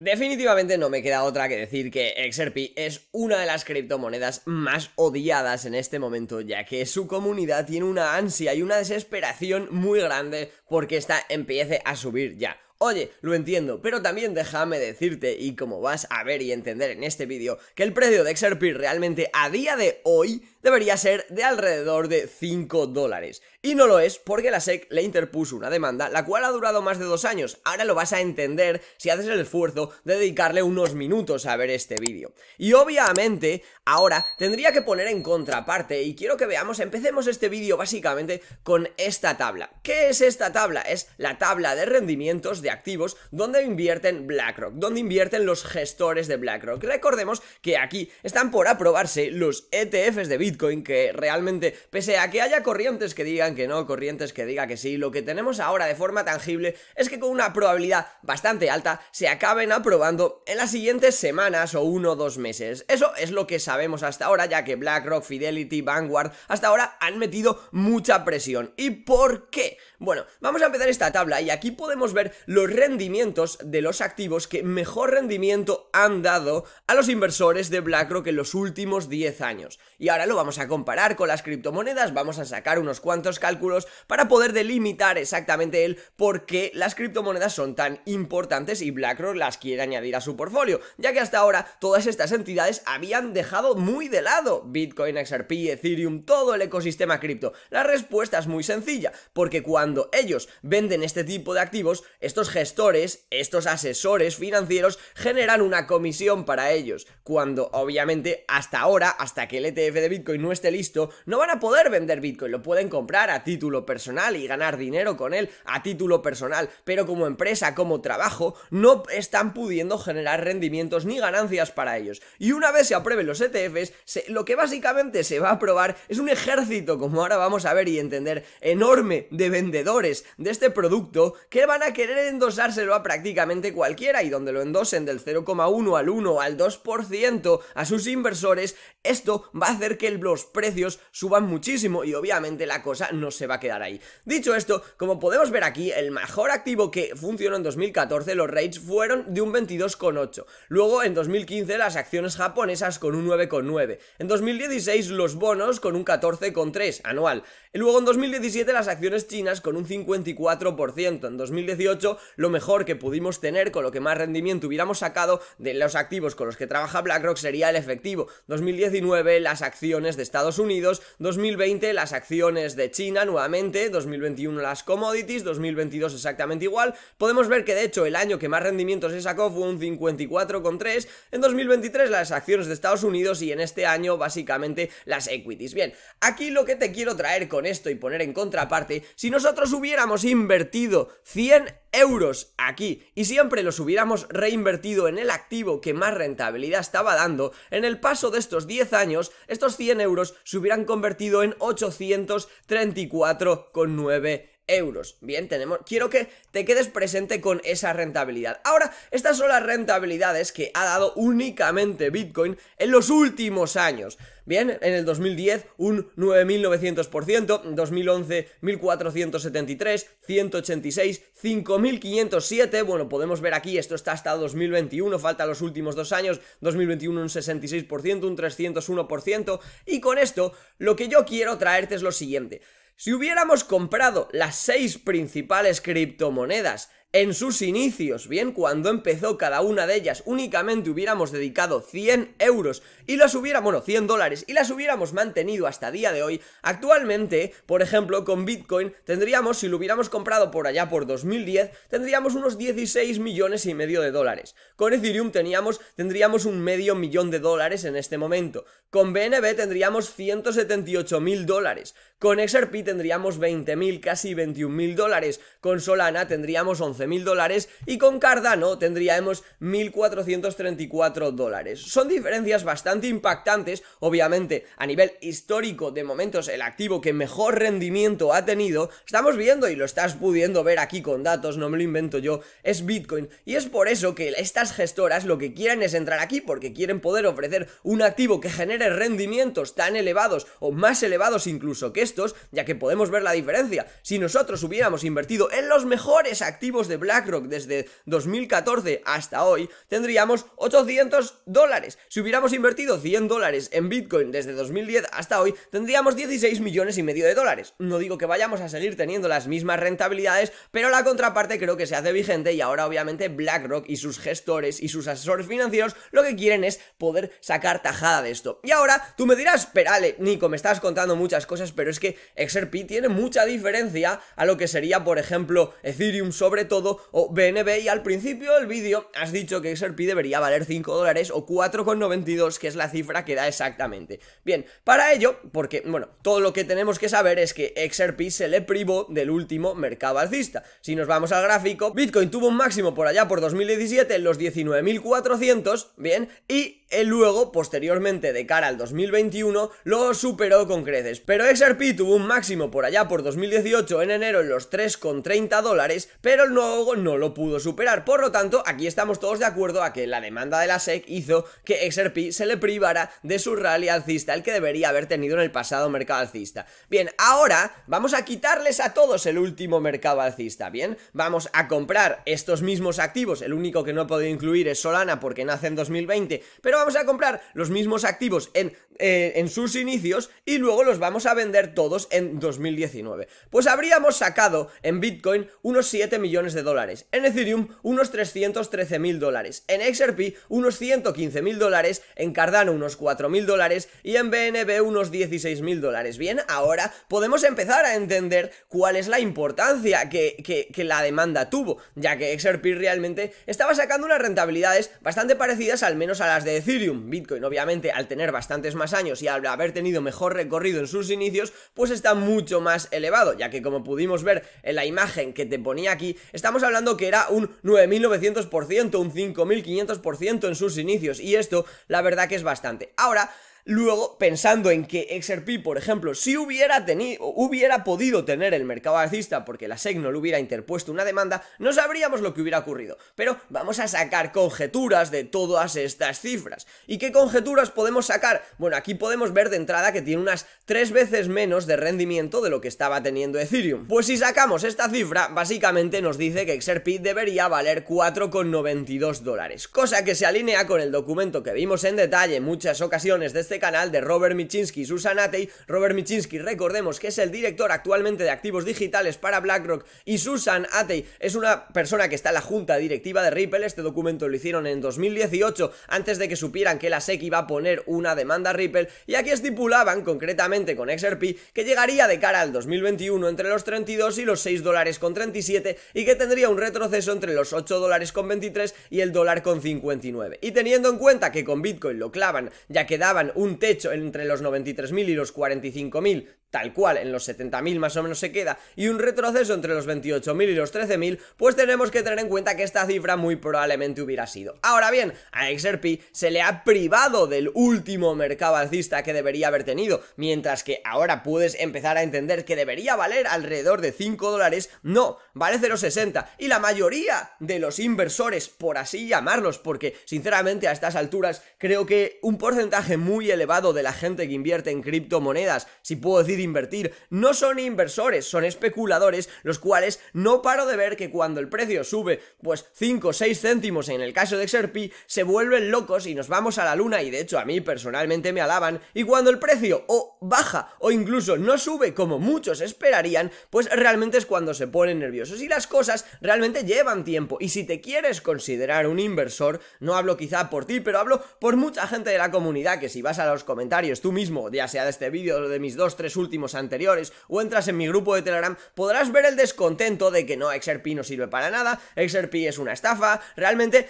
Definitivamente no me queda otra que decir que XRP es una de las criptomonedas más odiadas en este momento, ya que su comunidad tiene una ansia y una desesperación muy grande porque esta empiece a subir ya. Oye, lo entiendo, pero también déjame decirte, y como vas a ver y entender en este vídeo, que el precio de XRP realmente a día de hoy debería ser de alrededor de 5 dólares. Y no lo es porque la SEC le interpuso una demanda, la cual ha durado más de dos años. Ahora lo vas a entender si haces el esfuerzo de dedicarle unos minutos a ver este vídeo. Y obviamente, ahora tendría que poner en contraparte, y quiero que veamos, empecemos este vídeo básicamente con esta tabla. ¿Qué es esta tabla? Es la tabla de rendimientos de activos donde invierten BlackRock, donde invierten los gestores de BlackRock. Recordemos que aquí están por aprobarse los ETFs de Bitcoin, que realmente, pese a que haya corrientes que digan que no, corrientes que diga que sí, lo que tenemos ahora de forma tangible es que con una probabilidad bastante alta se acaben aprobando en las siguientes semanas o uno o dos meses. Eso es lo que sabemos hasta ahora, ya que BlackRock, Fidelity, Vanguard hasta ahora han metido mucha presión. ¿Y por qué? Bueno, vamos a empezar esta tabla y aquí podemos ver los rendimientos de los activos que mejor rendimiento han dado a los inversores de BlackRock en los últimos 10 años. Y ahora lo vamos a comparar con las criptomonedas, vamos a sacar unos cuantos cálculos para poder delimitar exactamente el por qué las criptomonedas son tan importantes y BlackRock las quiere añadir a su portfolio, ya que hasta ahora todas estas entidades habían dejado muy de lado Bitcoin, XRP, Ethereum, todo el ecosistema cripto. La respuesta es muy sencilla, porque cuando cuando ellos venden este tipo de activos, estos gestores, estos asesores financieros generan una comisión para ellos, cuando obviamente hasta ahora, hasta que el ETF de Bitcoin no esté listo, no van a poder vender Bitcoin, lo pueden comprar a título personal y ganar dinero con él a título personal, pero como empresa, como trabajo, no están pudiendo generar rendimientos ni ganancias para ellos. Y una vez se aprueben los ETFs, lo que básicamente se va a aprobar es un ejército, como ahora vamos a ver y entender, enorme de vendedores de este producto que van a querer endosárselo a prácticamente cualquiera y donde lo endosen del 0,1 al 1 al 2% a sus inversores, esto va a hacer que los precios suban muchísimo y obviamente la cosa no se va a quedar ahí. Dicho esto, como podemos ver aquí, el mejor activo que funcionó en 2014, los rates fueron de un 22,8. Luego en 2015 las acciones japonesas con un 9,9. En 2016 los bonos con un 14,3 anual. Y luego en 2017 las acciones chinas con un 54%. En 2018 lo mejor que pudimos tener con lo que más rendimiento hubiéramos sacado de los activos con los que trabaja BlackRock sería el efectivo. 2019 las acciones de Estados Unidos, 2020 las acciones de China nuevamente, 2021 las commodities, 2022 exactamente igual. Podemos ver que de hecho el año que más rendimiento se sacó fue un 54,3, en 2023 las acciones de Estados Unidos y en este año básicamente las equities. Bien, aquí lo que te quiero traer con esto y poner en contraparte, si nosotros hubiéramos invertido 100 euros aquí y siempre los hubiéramos reinvertido en el activo que más rentabilidad estaba dando, en el paso de estos 10 años, estos 100 euros se hubieran convertido en 834,9 euros. Bien, tenemos. Quiero que te quedes presente con esa rentabilidad. Ahora, estas son las rentabilidades que ha dado únicamente Bitcoin en los últimos años. Bien, en el 2010 un 9.900%, en 2011 1.473, 186, 5.507, bueno, podemos ver aquí, esto está hasta 2021, falta los últimos dos años, 2021 un 66%, un 301%, y con esto lo que yo quiero traerte es lo siguiente. Si hubiéramos comprado las seis principales criptomonedas en sus inicios, bien, cuando empezó cada una de ellas, únicamente hubiéramos dedicado 100 euros y las hubiéramos, bueno, 100 dólares y las hubiéramos mantenido hasta día de hoy, actualmente, por ejemplo, con Bitcoin tendríamos, si lo hubiéramos comprado por allá por 2010, tendríamos unos 16 millones y medio de dólares. Con Ethereum teníamos, tendríamos un medio millón de dólares en este momento. Con BNB tendríamos 178 mil dólares. Con XRP tendríamos 20 mil, casi 21 mil dólares. Con Solana tendríamos 11 mil dólares y con Cardano tendríamos 1.434 dólares. Son diferencias bastante impactantes, obviamente a nivel histórico de momentos el activo que mejor rendimiento ha tenido, estamos viendo y lo estás pudiendo ver aquí con datos, no me lo invento yo, es Bitcoin y es por eso que estas gestoras lo que quieren es entrar aquí porque quieren poder ofrecer un activo que genere rendimientos tan elevados o más elevados incluso que estos, ya que podemos ver la diferencia. Si nosotros hubiéramos invertido en los mejores activos de BlackRock desde 2014 hasta hoy, tendríamos 800 dólares. Si hubiéramos invertido 100 dólares en Bitcoin desde 2010 hasta hoy, tendríamos 16 millones y medio de dólares. No digo que vayamos a seguir teniendo las mismas rentabilidades, pero la contraparte creo que se hace vigente y ahora obviamente BlackRock y sus gestores y sus asesores financieros lo que quieren es poder sacar tajada de esto. Y ahora tú me dirás, perale, Nico, me estás contando muchas cosas, pero es que XRP tiene mucha diferencia a lo que sería, por ejemplo, Ethereum sobre todo o BNB y al principio del vídeo has dicho que XRP debería valer 5 dólares o 4,92 que es la cifra que da exactamente. Bien, para ello, porque, bueno, todo lo que tenemos que saber es que XRP se le privó del último mercado alcista. Si nos vamos al gráfico, Bitcoin tuvo un máximo por allá por 2017 en los 19.400, bien, y él luego, posteriormente de cara al 2021, lo superó con creces. Pero XRP tuvo un máximo por allá por 2018 en enero en los 3,30 dólares, pero luego no lo pudo superar. Por lo tanto, aquí estamos todos de acuerdo a que la demanda de la SEC hizo que XRP se le privara de su rally alcista, el que debería haber tenido en el pasado mercado alcista. Bien, ahora vamos a quitarles a todos el último mercado alcista, ¿bien? Vamos a comprar estos mismos activos, el único que no he podido incluir es Solana porque nace en 2020, pero vamos a comprar los mismos activos en, eh, en sus inicios y luego los vamos a vender todos en 2019. Pues habríamos sacado en Bitcoin unos 7 millones de dólares, en Ethereum unos 313 mil dólares, en XRP unos 115 mil dólares, en Cardano unos 4 mil dólares y en BNB unos 16 mil dólares. Bien, ahora podemos empezar a entender cuál es la importancia que, que, que la demanda tuvo, ya que XRP realmente estaba sacando unas rentabilidades bastante parecidas al menos a las de Ethereum. Bitcoin, obviamente, al tener bastantes más años y al haber tenido mejor recorrido en sus inicios, pues está mucho más elevado, ya que como pudimos ver en la imagen que te ponía aquí, estamos hablando que era un 9900%, un 5500% en sus inicios, y esto la verdad que es bastante. Ahora, Luego, pensando en que XRP, por ejemplo, si hubiera tenido, hubiera podido tener el mercado alcista porque la SEC no le hubiera interpuesto una demanda, no sabríamos lo que hubiera ocurrido. Pero vamos a sacar conjeturas de todas estas cifras. ¿Y qué conjeturas podemos sacar? Bueno, aquí podemos ver de entrada que tiene unas tres veces menos de rendimiento de lo que estaba teniendo Ethereum. Pues si sacamos esta cifra, básicamente nos dice que XRP debería valer 4,92 dólares, cosa que se alinea con el documento que vimos en detalle en muchas ocasiones de este canal de Robert Michinsky y Susan Atey. Robert Michinsky, recordemos que es el director actualmente de activos digitales para BlackRock y Susan Atey es una persona que está en la junta directiva de Ripple. Este documento lo hicieron en 2018 antes de que supieran que la SEC iba a poner una demanda Ripple y aquí estipulaban concretamente con XRP que llegaría de cara al 2021 entre los 32 y los 6 dólares con 37 y que tendría un retroceso entre los 8 dólares con 23 y el dólar con 59. Y teniendo en cuenta que con Bitcoin lo clavan ya que daban un techo entre los 93.000 y los 45.000 tal cual en los 70.000 más o menos se queda y un retroceso entre los 28.000 y los 13.000, pues tenemos que tener en cuenta que esta cifra muy probablemente hubiera sido. Ahora bien, a XRP se le ha privado del último mercado alcista que debería haber tenido, mientras que ahora puedes empezar a entender que debería valer alrededor de 5 dólares, no, vale 0,60 y la mayoría de los inversores, por así llamarlos, porque sinceramente a estas alturas creo que un porcentaje muy elevado de la gente que invierte en criptomonedas, si puedo decir invertir, no son inversores, son especuladores, los cuales no paro de ver que cuando el precio sube, pues 5 o 6 céntimos en el caso de XRP, se vuelven locos y nos vamos a la luna y de hecho a mí personalmente me alaban, y cuando el precio o baja o incluso no sube como muchos esperarían, pues realmente es cuando se ponen nerviosos. Y las cosas realmente llevan tiempo y si te quieres considerar un inversor, no hablo quizá por ti, pero hablo por mucha gente de la comunidad que si vas a los comentarios tú mismo, ya sea de este vídeo o de mis dos, tres últimos últimos anteriores o entras en mi grupo de Telegram, podrás ver el descontento de que no, XRP no sirve para nada, XRP es una estafa, realmente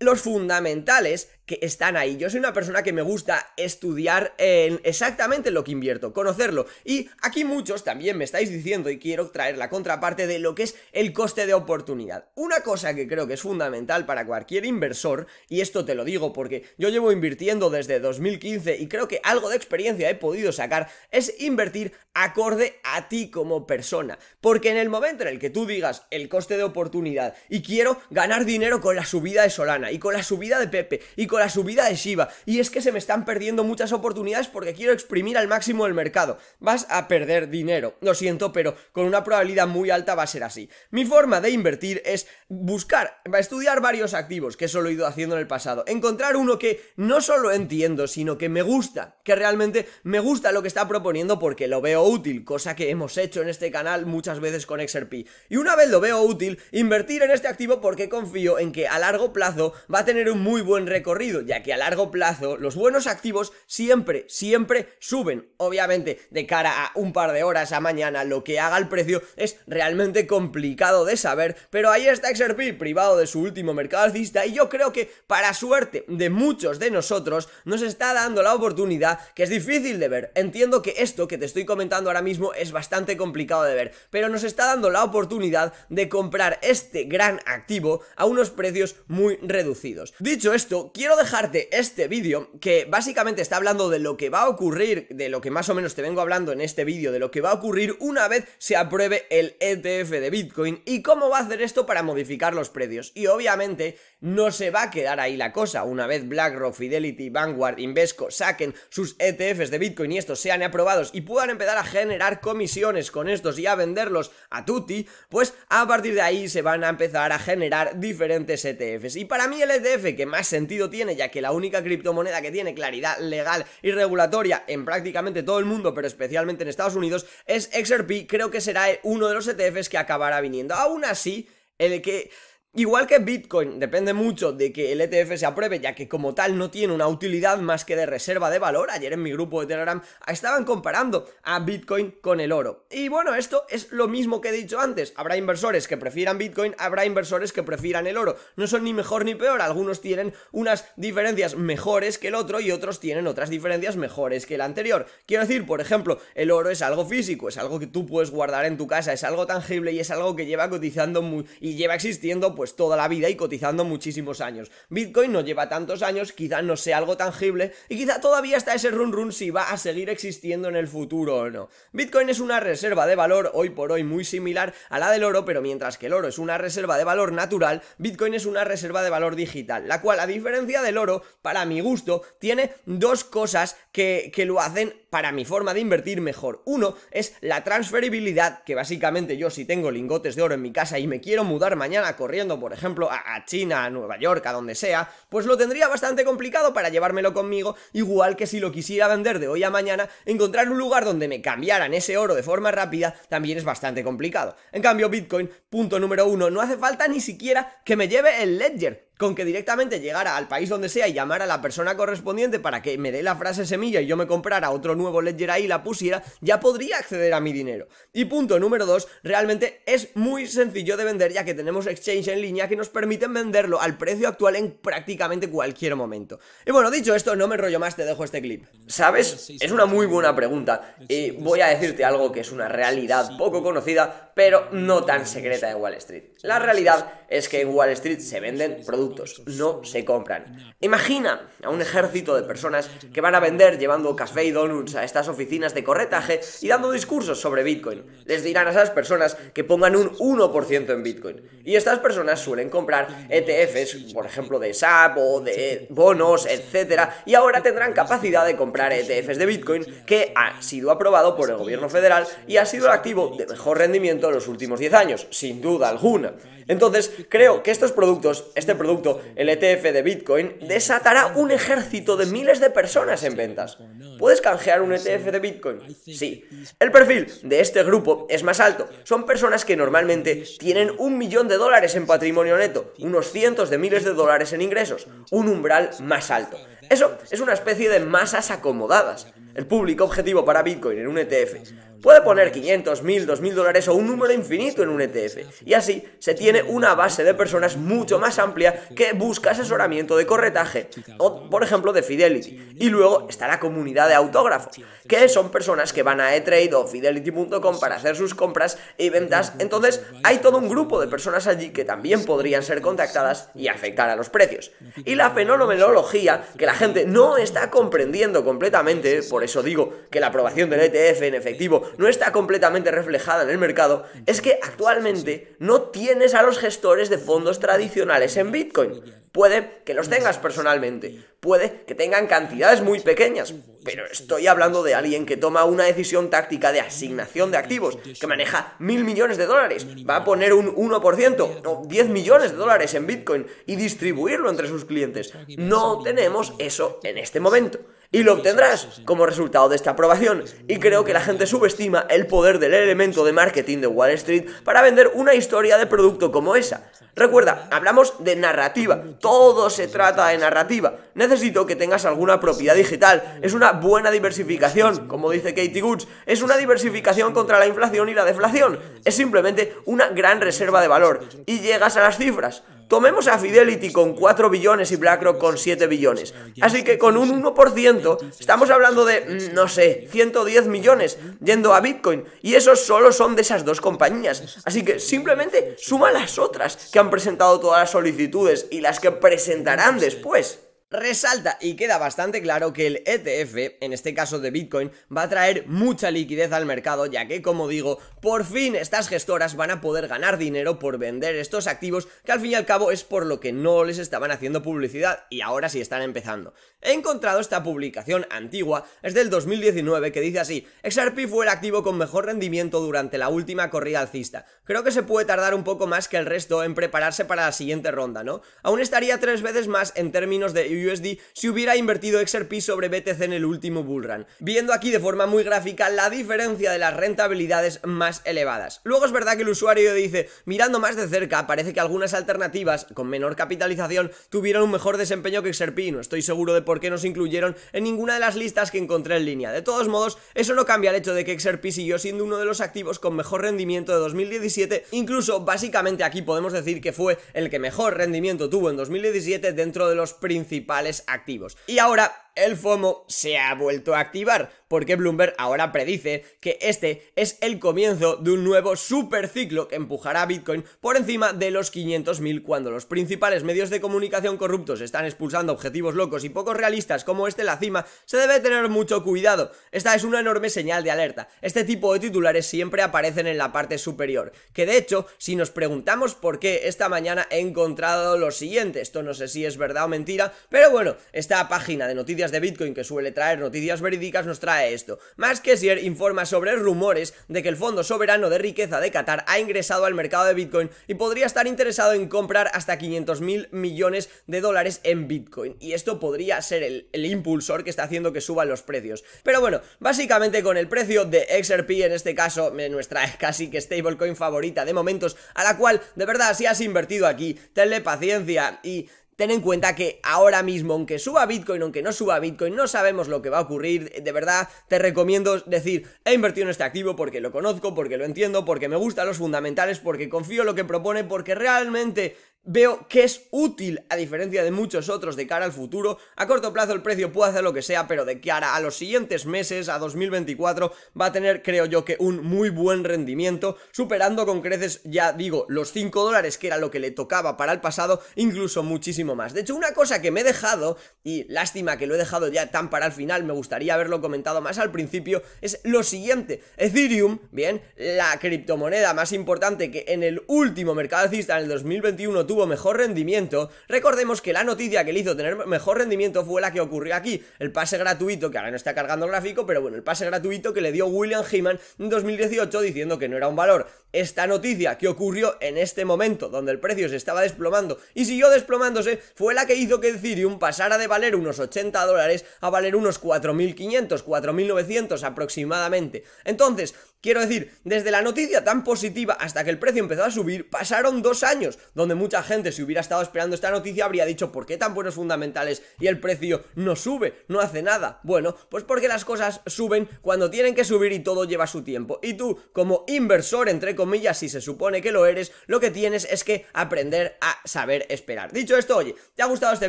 los fundamentales que están ahí. Yo soy una persona que me gusta estudiar en exactamente lo que invierto, conocerlo. Y aquí muchos también me estáis diciendo y quiero traer la contraparte de lo que es el coste de oportunidad. Una cosa que creo que es fundamental para cualquier inversor, y esto te lo digo porque yo llevo invirtiendo desde 2015 y creo que algo de experiencia he podido sacar, es invertir acorde a ti como persona. Porque en el momento en el que tú digas el coste de oportunidad y quiero ganar dinero con la subida de Solana y con la subida de Pepe y con la subida de Shiba. Y es que se me están perdiendo muchas oportunidades porque quiero exprimir al máximo el mercado. Vas a perder dinero, lo siento, pero con una probabilidad muy alta va a ser así. Mi forma de invertir es buscar, estudiar varios activos, que eso lo he ido haciendo en el pasado. Encontrar uno que no solo entiendo, sino que me gusta, que realmente me gusta lo que está proponiendo porque lo veo útil, cosa que hemos hecho en este canal muchas veces con XRP. Y una vez lo veo útil, invertir en este activo porque confío en que a largo plazo va a tener un muy buen recorrido, ya que a largo plazo los buenos activos siempre, siempre suben. Obviamente, de cara a un par de horas a mañana, lo que haga el precio es realmente complicado de saber, pero ahí está XRP, privado de su último mercado alcista, y yo creo que para suerte de muchos de nosotros, nos está dando la oportunidad que es difícil de ver. Entiendo que esto que te estoy comentando ahora mismo es bastante complicado de ver, pero nos está dando la oportunidad de comprar este gran activo a unos precios muy reducidos. Dicho esto, quiero dejarte este vídeo que básicamente está hablando de lo que va a ocurrir, de lo que más o menos te vengo hablando en este vídeo, de lo que va a ocurrir una vez se apruebe el ETF de Bitcoin y cómo va a hacer esto para modificar los precios. Y obviamente no se va a quedar ahí la cosa. Una vez BlackRock, Fidelity, Vanguard, Invesco saquen sus ETFs de Bitcoin y estos sean aprobados y puedan empezar a generar comisiones con estos y a venderlos a tutti, pues a partir de ahí se van a empezar a generar diferentes ETFs. Y para mí el ETF que más sentido tiene, ya que la única criptomoneda que tiene claridad legal y regulatoria en prácticamente todo el mundo, pero especialmente en Estados Unidos, es XRP, creo que será uno de los ETFs que acabará viniendo. Aún así, el que Igual que Bitcoin, depende mucho de que el ETF se apruebe, ya que como tal no tiene una utilidad más que de reserva de valor. Ayer en mi grupo de Telegram estaban comparando a Bitcoin con el oro. Y bueno, esto es lo mismo que he dicho antes. Habrá inversores que prefieran Bitcoin, habrá inversores que prefieran el oro. No son ni mejor ni peor, algunos tienen unas diferencias mejores que el otro y otros tienen otras diferencias mejores que el anterior. Quiero decir, por ejemplo, el oro es algo físico, es algo que tú puedes guardar en tu casa, es algo tangible y es algo que lleva cotizando muy, y lleva existiendo pues toda la vida y cotizando muchísimos años. Bitcoin no lleva tantos años, quizá no sea algo tangible y quizá todavía está ese run run si va a seguir existiendo en el futuro o no. Bitcoin es una reserva de valor hoy por hoy muy similar a la del oro, pero mientras que el oro es una reserva de valor natural, Bitcoin es una reserva de valor digital, la cual a diferencia del oro, para mi gusto, tiene dos cosas que, que lo hacen para mi forma de invertir mejor. Uno es la transferibilidad, que básicamente yo si tengo lingotes de oro en mi casa y me quiero mudar mañana corriendo, por ejemplo, a, China, a Nueva York, a donde sea, pues lo tendría bastante complicado para llevármelo conmigo, igual que si lo quisiera vender de hoy a mañana, encontrar un lugar donde me cambiaran ese oro de forma rápida también es bastante complicado. En cambio, Bitcoin, punto número uno, no hace falta ni siquiera que me lleve el ledger, con que directamente llegara al país donde sea y llamara a la persona correspondiente para que me dé la frase semilla y yo me comprara otro nuevo ledger ahí y la pusiera, ya podría acceder a mi dinero. Y punto número dos, realmente es muy sencillo de vender ya que tenemos exchange en línea que nos permiten venderlo al precio actual en prácticamente cualquier momento. Y bueno, dicho esto, no me enrollo más, te dejo este clip. ¿Sabes? Es una muy buena pregunta y voy a decirte algo que es una realidad poco conocida, pero no tan secreta en Wall Street. La realidad es que en Wall Street se venden productos no se compran. Imagina a un ejército de personas que van a vender llevando café y donuts a estas oficinas de corretaje y dando discursos sobre Bitcoin. Les dirán a esas personas que pongan un 1% en Bitcoin. Y estas personas suelen comprar ETFs, por ejemplo de SAP o de bonos, etcétera, y ahora tendrán capacidad de comprar ETFs de Bitcoin que ha sido aprobado por el gobierno federal y ha sido el activo de mejor rendimiento en los últimos 10 años, sin duda alguna. Entonces, creo que estos productos, este producto, el ETF de Bitcoin, desatará un ejército de miles de personas en ventas. ¿Puedes canjear un ETF de Bitcoin? Sí. El perfil de este grupo es más alto. Son personas que normalmente tienen un millón de dólares en patrimonio neto, unos cientos de miles de dólares en ingresos, un umbral más alto. Eso es una especie de masas acomodadas. El público objetivo para Bitcoin en un ETF Puede poner 500, 1000, 2000 dólares o un número infinito en un ETF. Y así se tiene una base de personas mucho más amplia que busca asesoramiento de corretaje o, por ejemplo, de Fidelity. Y luego está la comunidad de autógrafos, que son personas que van a eTrade o Fidelity.com para hacer sus compras y ventas. Entonces, hay todo un grupo de personas allí que también podrían ser contactadas y afectar a los precios. Y la fenomenología que la gente no está comprendiendo completamente, por eso digo que la aprobación del ETF en efectivo no está completamente reflejada en el mercado es que actualmente no tienes a los gestores de fondos tradicionales en Bitcoin. Puede que los tengas personalmente, puede que tengan cantidades muy pequeñas, pero estoy hablando de alguien que toma una decisión táctica de asignación de activos, que maneja mil millones de dólares, va a poner un 1% o 10 millones de dólares en Bitcoin y distribuirlo entre sus clientes. No tenemos eso en este momento. Y lo obtendrás como resultado de esta aprobación. Y creo que la gente subestima el poder del elemento de marketing de Wall Street para vender una historia de producto como esa. Recuerda, hablamos de narrativa, todo se trata de narrativa. Necesito que tengas alguna propiedad digital, es una buena diversificación, como dice Katie Goods, es una diversificación contra la inflación y la deflación, es simplemente una gran reserva de valor. Y llegas a las cifras. Tomemos a Fidelity con 4 billones y BlackRock con 7 billones. Así que con un 1% estamos hablando de, mm, no sé, 110 millones yendo a Bitcoin. Y esos solo son de esas dos compañías. Así que simplemente suma las otras que han presentado todas las solicitudes y las que presentarán después. Resalta y queda bastante claro que el ETF, en este caso de Bitcoin, va a traer mucha liquidez al mercado ya que, como digo, por fin estas gestoras van a poder ganar dinero por vender estos activos que al fin y al cabo es por lo que no les estaban haciendo publicidad y ahora sí están empezando. He encontrado esta publicación antigua, es del 2019, que dice así, XRP fue el activo con mejor rendimiento durante la última corrida alcista. Creo que se puede tardar un poco más que el resto en prepararse para la siguiente ronda, ¿no? Aún estaría tres veces más en términos de USD si hubiera invertido XRP sobre BTC en el último bullrun, viendo aquí de forma muy gráfica la diferencia de las rentabilidades más elevadas. Luego es verdad que el usuario dice, mirando más de cerca, parece que algunas alternativas con menor capitalización tuvieron un mejor desempeño que XRP, no estoy seguro de por qué no se incluyeron en ninguna de las listas que encontré en línea. De todos modos, eso no cambia el hecho de que XRP siguió siendo uno de los activos con mejor rendimiento de 2017, incluso básicamente aquí podemos decir que fue el que mejor rendimiento tuvo en 2017 dentro de los principales activos. Y ahora el FOMO se ha vuelto a activar, porque Bloomberg ahora predice que este es el comienzo de un nuevo superciclo que empujará a Bitcoin por encima de los 500.000 cuando los principales medios de comunicación corruptos están expulsando objetivos locos y poco realistas como este la cima, se debe tener mucho cuidado. Esta es una enorme señal de alerta. Este tipo de titulares siempre aparecen en la parte superior, que de hecho, si nos preguntamos por qué esta mañana he encontrado lo siguiente, esto no sé si es verdad o mentira, pero bueno, esta página de noticias de Bitcoin que suele traer noticias verídicas nos trae esto. Más que Sier informa sobre rumores de que el Fondo Soberano de Riqueza de Qatar ha ingresado al mercado de Bitcoin y podría estar interesado en comprar hasta 500 mil millones de dólares en Bitcoin. Y esto podría ser el, el impulsor que está haciendo que suban los precios. Pero bueno, básicamente con el precio de XRP, en este caso, nuestra casi que stablecoin favorita de momentos, a la cual de verdad si has invertido aquí, tenle paciencia y Ten en cuenta que ahora mismo, aunque suba Bitcoin, aunque no suba Bitcoin, no sabemos lo que va a ocurrir. De verdad, te recomiendo decir, he invertido en este activo porque lo conozco, porque lo entiendo, porque me gustan los fundamentales, porque confío en lo que propone, porque realmente veo que es útil a diferencia de muchos otros de cara al futuro. A corto plazo el precio puede hacer lo que sea, pero de cara a los siguientes meses, a 2024, va a tener, creo yo, que un muy buen rendimiento, superando con creces, ya digo, los 5 dólares, que era lo que le tocaba para el pasado, incluso muchísimo más. De hecho, una cosa que me he dejado, y lástima que lo he dejado ya tan para el final, me gustaría haberlo comentado más al principio, es lo siguiente. Ethereum, bien, la criptomoneda más importante que en el último mercado alcista, en el 2021, tuvo mejor rendimiento, recordemos que la noticia que le hizo tener mejor rendimiento fue la que ocurrió aquí, el pase gratuito, que ahora no está cargando el gráfico, pero bueno, el pase gratuito que le dio William Heeman en 2018 diciendo que no era un valor. Esta noticia que ocurrió en este momento, donde el precio se estaba desplomando y siguió desplomándose, fue la que hizo que Ethereum pasara de valer unos 80 dólares a valer unos 4.500, 4.900 aproximadamente. Entonces, Quiero decir, desde la noticia tan positiva hasta que el precio empezó a subir, pasaron dos años, donde mucha gente si hubiera estado esperando esta noticia habría dicho ¿por qué tan buenos fundamentales y el precio no sube, no hace nada? Bueno, pues porque las cosas suben cuando tienen que subir y todo lleva su tiempo. Y tú, como inversor, entre comillas, si se supone que lo eres, lo que tienes es que aprender a saber esperar. Dicho esto, oye, ¿te ha gustado este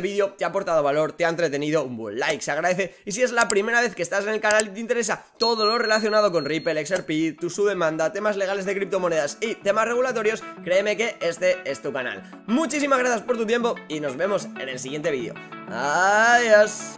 vídeo? ¿Te ha aportado valor? ¿Te ha entretenido? Un buen like, se agradece. Y si es la primera vez que estás en el canal y te interesa todo lo relacionado con Ripple, XRP, tu su demanda, temas legales de criptomonedas y temas regulatorios, créeme que este es tu canal. Muchísimas gracias por tu tiempo y nos vemos en el siguiente vídeo. Adiós.